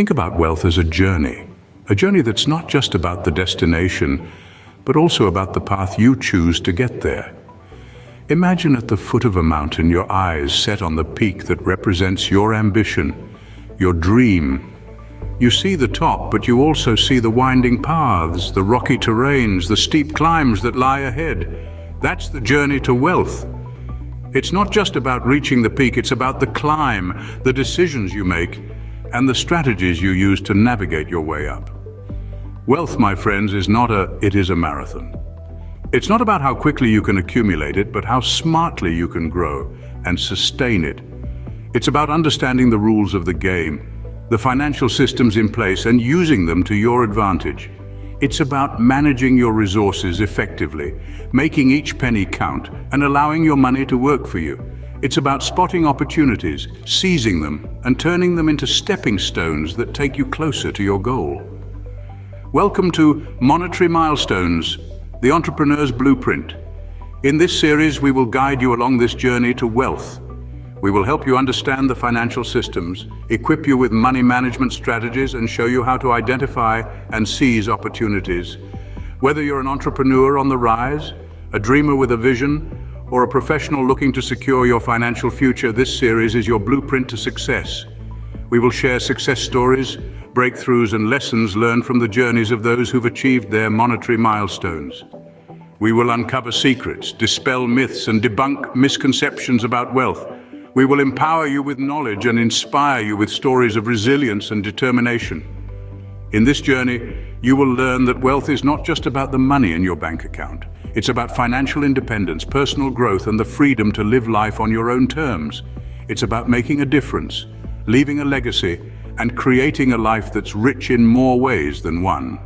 Think about wealth as a journey, a journey that's not just about the destination, but also about the path you choose to get there. Imagine at the foot of a mountain your eyes set on the peak that represents your ambition, your dream. You see the top, but you also see the winding paths, the rocky terrains, the steep climbs that lie ahead. That's the journey to wealth. It's not just about reaching the peak, it's about the climb, the decisions you make, and the strategies you use to navigate your way up. Wealth, my friends, is not a, it is a marathon. It's not about how quickly you can accumulate it, but how smartly you can grow and sustain it. It's about understanding the rules of the game, the financial systems in place and using them to your advantage. It's about managing your resources effectively, making each penny count, and allowing your money to work for you. It's about spotting opportunities, seizing them, and turning them into stepping stones that take you closer to your goal. Welcome to Monetary Milestones, the Entrepreneur's Blueprint. In this series, we will guide you along this journey to wealth we will help you understand the financial systems, equip you with money management strategies and show you how to identify and seize opportunities. Whether you're an entrepreneur on the rise, a dreamer with a vision, or a professional looking to secure your financial future, this series is your blueprint to success. We will share success stories, breakthroughs and lessons learned from the journeys of those who've achieved their monetary milestones. We will uncover secrets, dispel myths and debunk misconceptions about wealth, we will empower you with knowledge and inspire you with stories of resilience and determination. In this journey, you will learn that wealth is not just about the money in your bank account. It's about financial independence, personal growth, and the freedom to live life on your own terms. It's about making a difference, leaving a legacy, and creating a life that's rich in more ways than one.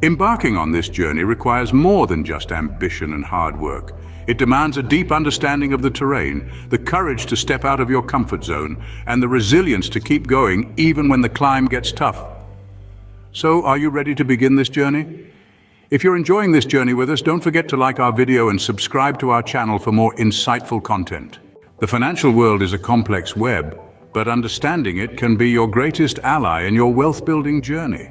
Embarking on this journey requires more than just ambition and hard work. It demands a deep understanding of the terrain, the courage to step out of your comfort zone, and the resilience to keep going even when the climb gets tough. So, are you ready to begin this journey? If you're enjoying this journey with us, don't forget to like our video and subscribe to our channel for more insightful content. The financial world is a complex web, but understanding it can be your greatest ally in your wealth-building journey.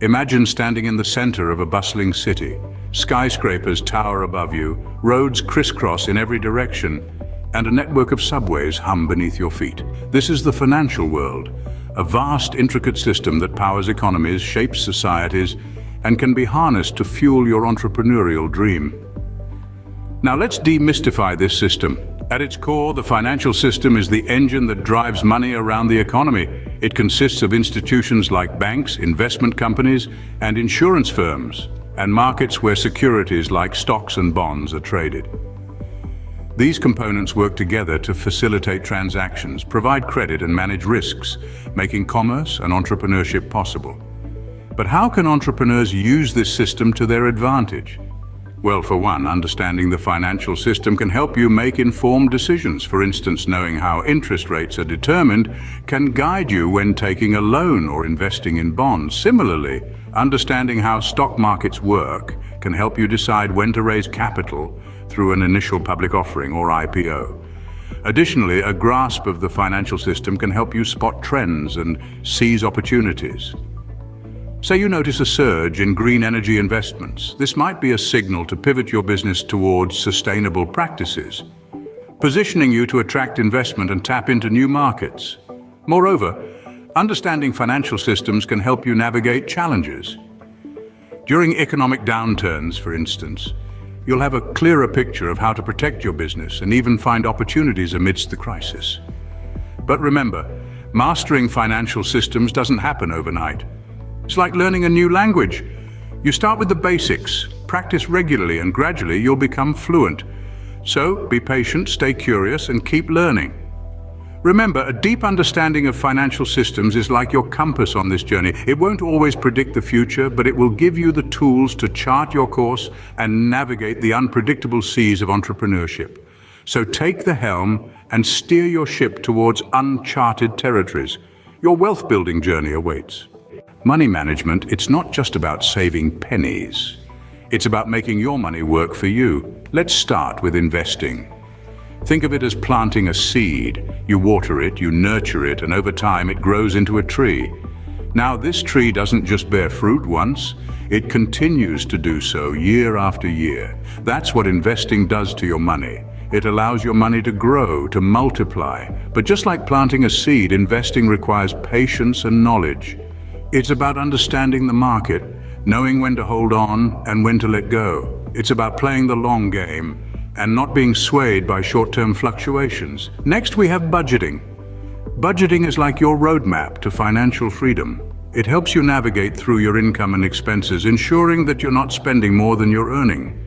Imagine standing in the center of a bustling city, Skyscrapers tower above you, roads crisscross in every direction, and a network of subways hum beneath your feet. This is the financial world, a vast, intricate system that powers economies, shapes societies, and can be harnessed to fuel your entrepreneurial dream. Now let's demystify this system. At its core, the financial system is the engine that drives money around the economy. It consists of institutions like banks, investment companies, and insurance firms and markets where securities like stocks and bonds are traded. These components work together to facilitate transactions, provide credit and manage risks, making commerce and entrepreneurship possible. But how can entrepreneurs use this system to their advantage? Well, for one, understanding the financial system can help you make informed decisions. For instance, knowing how interest rates are determined can guide you when taking a loan or investing in bonds. Similarly, understanding how stock markets work can help you decide when to raise capital through an initial public offering or IPO. Additionally, a grasp of the financial system can help you spot trends and seize opportunities. Say you notice a surge in green energy investments. This might be a signal to pivot your business towards sustainable practices, positioning you to attract investment and tap into new markets. Moreover, understanding financial systems can help you navigate challenges. During economic downturns, for instance, you'll have a clearer picture of how to protect your business and even find opportunities amidst the crisis. But remember, mastering financial systems doesn't happen overnight. It's like learning a new language. You start with the basics, practice regularly, and gradually you'll become fluent. So be patient, stay curious, and keep learning. Remember, a deep understanding of financial systems is like your compass on this journey. It won't always predict the future, but it will give you the tools to chart your course and navigate the unpredictable seas of entrepreneurship. So take the helm and steer your ship towards uncharted territories. Your wealth-building journey awaits. Money management, it's not just about saving pennies. It's about making your money work for you. Let's start with investing. Think of it as planting a seed. You water it, you nurture it, and over time it grows into a tree. Now this tree doesn't just bear fruit once, it continues to do so year after year. That's what investing does to your money. It allows your money to grow, to multiply. But just like planting a seed, investing requires patience and knowledge. It's about understanding the market, knowing when to hold on and when to let go. It's about playing the long game and not being swayed by short-term fluctuations. Next, we have budgeting. Budgeting is like your roadmap to financial freedom. It helps you navigate through your income and expenses, ensuring that you're not spending more than you're earning.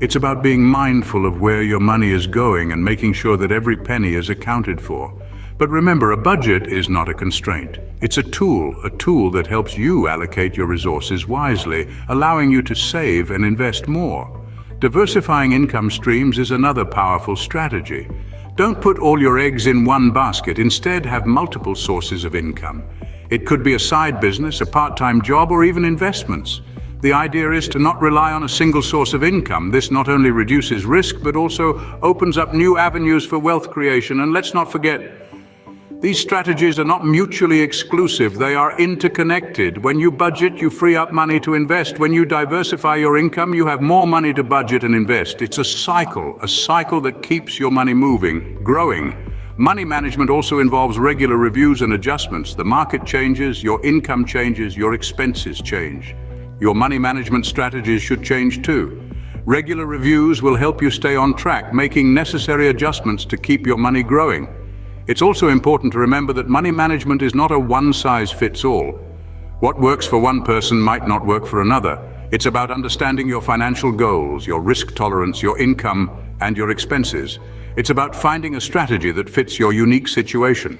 It's about being mindful of where your money is going and making sure that every penny is accounted for. But remember, a budget is not a constraint. It's a tool, a tool that helps you allocate your resources wisely, allowing you to save and invest more. Diversifying income streams is another powerful strategy. Don't put all your eggs in one basket. Instead, have multiple sources of income. It could be a side business, a part-time job, or even investments. The idea is to not rely on a single source of income. This not only reduces risk, but also opens up new avenues for wealth creation. And let's not forget, these strategies are not mutually exclusive, they are interconnected. When you budget, you free up money to invest. When you diversify your income, you have more money to budget and invest. It's a cycle, a cycle that keeps your money moving, growing. Money management also involves regular reviews and adjustments. The market changes, your income changes, your expenses change. Your money management strategies should change too. Regular reviews will help you stay on track, making necessary adjustments to keep your money growing. It's also important to remember that money management is not a one-size-fits-all. What works for one person might not work for another. It's about understanding your financial goals, your risk tolerance, your income, and your expenses. It's about finding a strategy that fits your unique situation.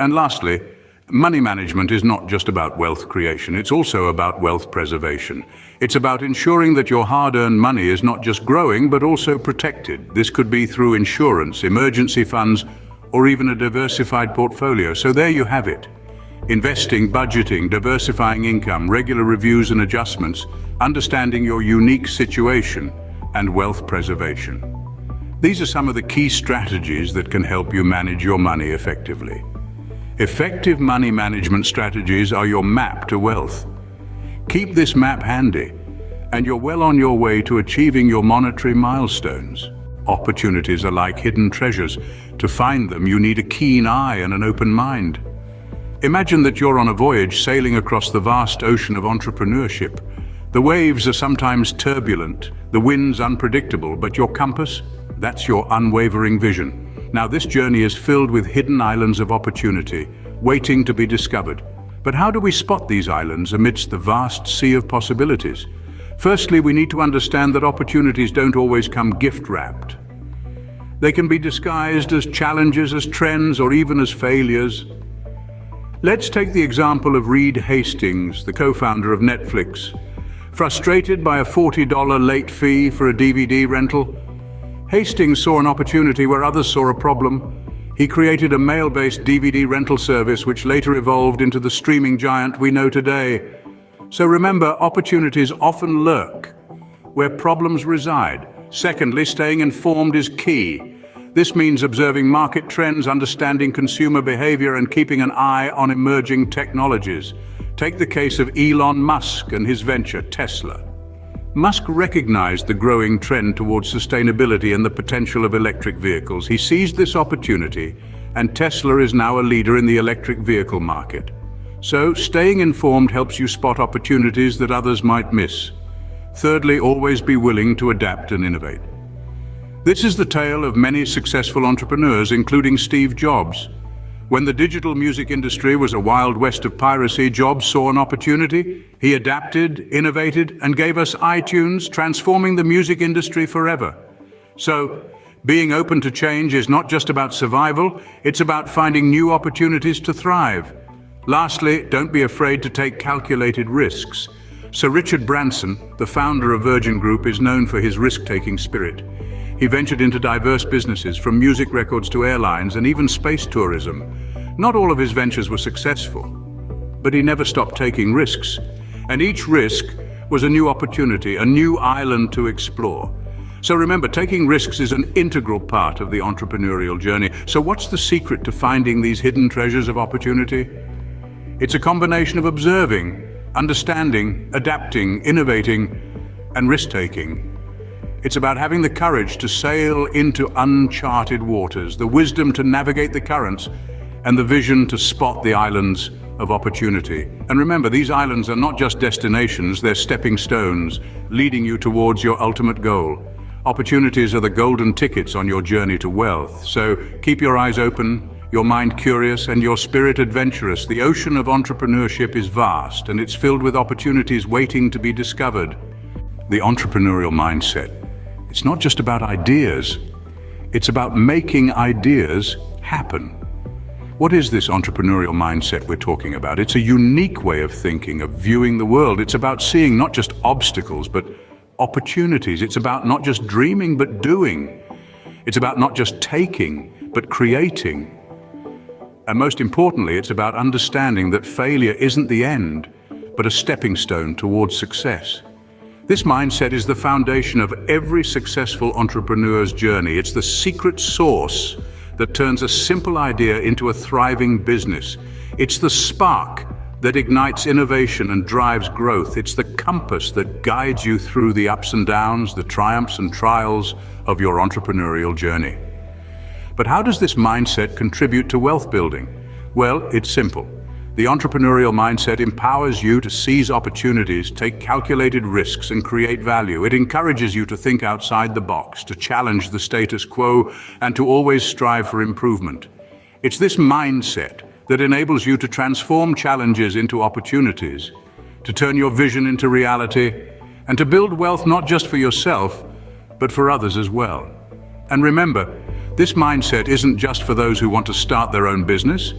And lastly, money management is not just about wealth creation, it's also about wealth preservation. It's about ensuring that your hard-earned money is not just growing, but also protected. This could be through insurance, emergency funds, or even a diversified portfolio. So there you have it. Investing, budgeting, diversifying income, regular reviews and adjustments, understanding your unique situation, and wealth preservation. These are some of the key strategies that can help you manage your money effectively. Effective money management strategies are your map to wealth. Keep this map handy, and you're well on your way to achieving your monetary milestones. Opportunities are like hidden treasures. To find them, you need a keen eye and an open mind. Imagine that you're on a voyage sailing across the vast ocean of entrepreneurship. The waves are sometimes turbulent, the winds unpredictable, but your compass, that's your unwavering vision. Now this journey is filled with hidden islands of opportunity, waiting to be discovered. But how do we spot these islands amidst the vast sea of possibilities? Firstly, we need to understand that opportunities don't always come gift-wrapped. They can be disguised as challenges, as trends, or even as failures. Let's take the example of Reed Hastings, the co-founder of Netflix. Frustrated by a $40 late fee for a DVD rental, Hastings saw an opportunity where others saw a problem. He created a mail-based DVD rental service which later evolved into the streaming giant we know today. So remember, opportunities often lurk where problems reside. Secondly, staying informed is key. This means observing market trends, understanding consumer behavior, and keeping an eye on emerging technologies. Take the case of Elon Musk and his venture, Tesla. Musk recognized the growing trend towards sustainability and the potential of electric vehicles. He seized this opportunity, and Tesla is now a leader in the electric vehicle market. So, staying informed helps you spot opportunities that others might miss. Thirdly, always be willing to adapt and innovate. This is the tale of many successful entrepreneurs, including Steve Jobs. When the digital music industry was a wild west of piracy, Jobs saw an opportunity. He adapted, innovated, and gave us iTunes, transforming the music industry forever. So, being open to change is not just about survival, it's about finding new opportunities to thrive. Lastly, don't be afraid to take calculated risks. Sir Richard Branson, the founder of Virgin Group, is known for his risk-taking spirit. He ventured into diverse businesses, from music records to airlines and even space tourism. Not all of his ventures were successful, but he never stopped taking risks. And each risk was a new opportunity, a new island to explore. So remember, taking risks is an integral part of the entrepreneurial journey. So what's the secret to finding these hidden treasures of opportunity? It's a combination of observing, understanding, adapting, innovating, and risk-taking. It's about having the courage to sail into uncharted waters, the wisdom to navigate the currents, and the vision to spot the islands of opportunity. And remember, these islands are not just destinations, they're stepping stones, leading you towards your ultimate goal. Opportunities are the golden tickets on your journey to wealth. So keep your eyes open, your mind curious, and your spirit adventurous. The ocean of entrepreneurship is vast, and it's filled with opportunities waiting to be discovered. The entrepreneurial mindset. It's not just about ideas. It's about making ideas happen. What is this entrepreneurial mindset we're talking about? It's a unique way of thinking, of viewing the world. It's about seeing not just obstacles, but opportunities. It's about not just dreaming, but doing. It's about not just taking, but creating. And most importantly, it's about understanding that failure isn't the end, but a stepping stone towards success. This mindset is the foundation of every successful entrepreneur's journey. It's the secret sauce that turns a simple idea into a thriving business. It's the spark that ignites innovation and drives growth. It's the compass that guides you through the ups and downs, the triumphs and trials of your entrepreneurial journey. But how does this mindset contribute to wealth building? Well, it's simple. The entrepreneurial mindset empowers you to seize opportunities, take calculated risks and create value. It encourages you to think outside the box, to challenge the status quo and to always strive for improvement. It's this mindset that enables you to transform challenges into opportunities, to turn your vision into reality, and to build wealth not just for yourself, but for others as well. And remember, this mindset isn't just for those who want to start their own business.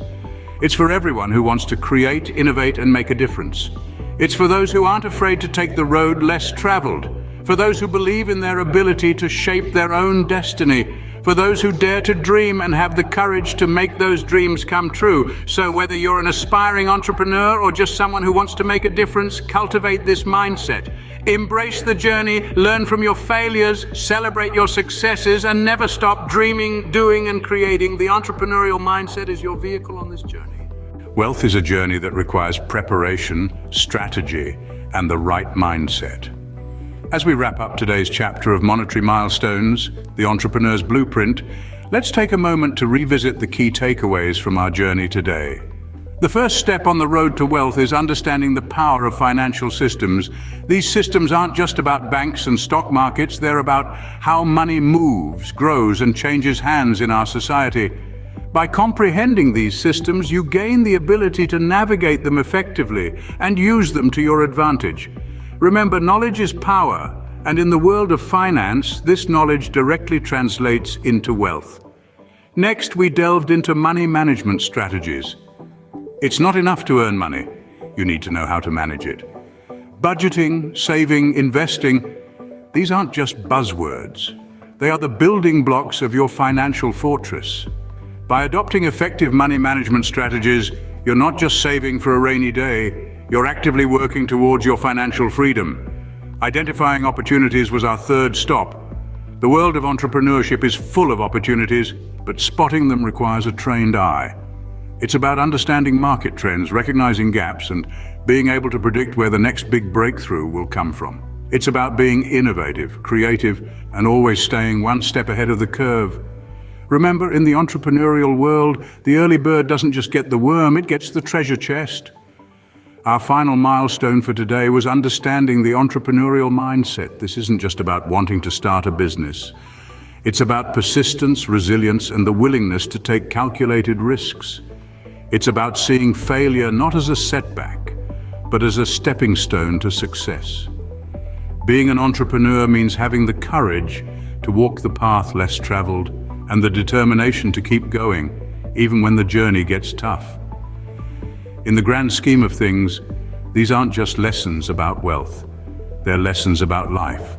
It's for everyone who wants to create, innovate, and make a difference. It's for those who aren't afraid to take the road less traveled, for those who believe in their ability to shape their own destiny, for those who dare to dream and have the courage to make those dreams come true. So whether you're an aspiring entrepreneur or just someone who wants to make a difference, cultivate this mindset. Embrace the journey, learn from your failures, celebrate your successes, and never stop dreaming, doing, and creating. The entrepreneurial mindset is your vehicle on this journey. Wealth is a journey that requires preparation, strategy, and the right mindset. As we wrap up today's chapter of Monetary Milestones, the Entrepreneur's Blueprint, let's take a moment to revisit the key takeaways from our journey today. The first step on the road to wealth is understanding the power of financial systems. These systems aren't just about banks and stock markets, they're about how money moves, grows and changes hands in our society. By comprehending these systems, you gain the ability to navigate them effectively and use them to your advantage. Remember, knowledge is power, and in the world of finance, this knowledge directly translates into wealth. Next, we delved into money management strategies. It's not enough to earn money. You need to know how to manage it. Budgeting, saving, investing, these aren't just buzzwords. They are the building blocks of your financial fortress. By adopting effective money management strategies, you're not just saving for a rainy day, you're actively working towards your financial freedom. Identifying opportunities was our third stop. The world of entrepreneurship is full of opportunities, but spotting them requires a trained eye. It's about understanding market trends, recognizing gaps, and being able to predict where the next big breakthrough will come from. It's about being innovative, creative, and always staying one step ahead of the curve. Remember, in the entrepreneurial world, the early bird doesn't just get the worm, it gets the treasure chest. Our final milestone for today was understanding the entrepreneurial mindset. This isn't just about wanting to start a business. It's about persistence, resilience, and the willingness to take calculated risks. It's about seeing failure not as a setback, but as a stepping stone to success. Being an entrepreneur means having the courage to walk the path less traveled and the determination to keep going, even when the journey gets tough. In the grand scheme of things, these aren't just lessons about wealth, they're lessons about life.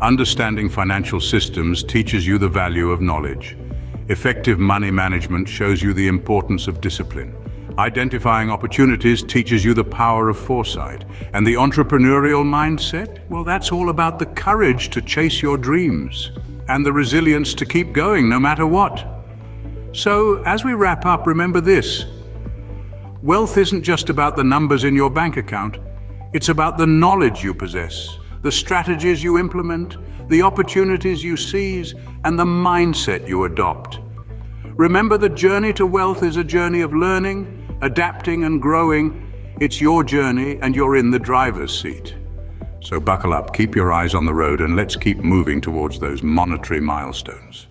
Understanding financial systems teaches you the value of knowledge. Effective money management shows you the importance of discipline. Identifying opportunities teaches you the power of foresight. And the entrepreneurial mindset? Well, that's all about the courage to chase your dreams and the resilience to keep going no matter what. So, as we wrap up, remember this. Wealth isn't just about the numbers in your bank account. It's about the knowledge you possess, the strategies you implement, the opportunities you seize, and the mindset you adopt. Remember the journey to wealth is a journey of learning, adapting and growing. It's your journey and you're in the driver's seat. So buckle up, keep your eyes on the road and let's keep moving towards those monetary milestones.